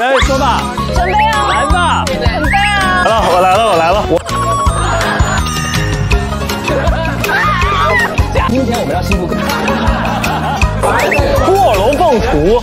哎，说吧，准备啊，来吧，准备啊。好了，我来了，我来了，我。今天我们要幸福。卧龙凤雏。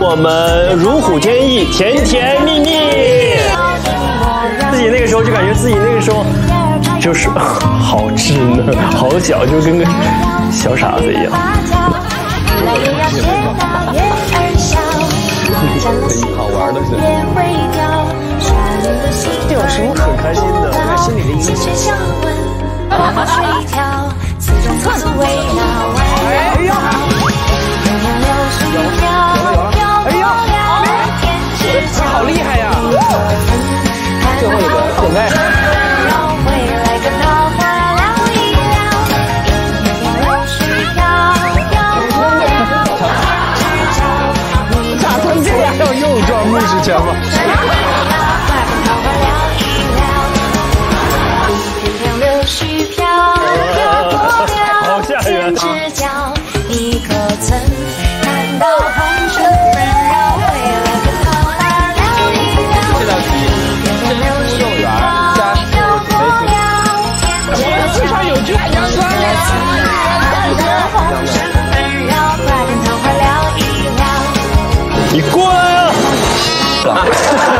我们如虎添翼，甜甜蜜蜜。自己那个时候就感觉自己那个时候就是 好稚嫩、好小，就跟个小傻子一样。好玩的是。这种时候很开心的，在心里的黄发垂髫此中不足为那外飘飘过了天之角好厉害呀！最后一聊一了之 Yeah.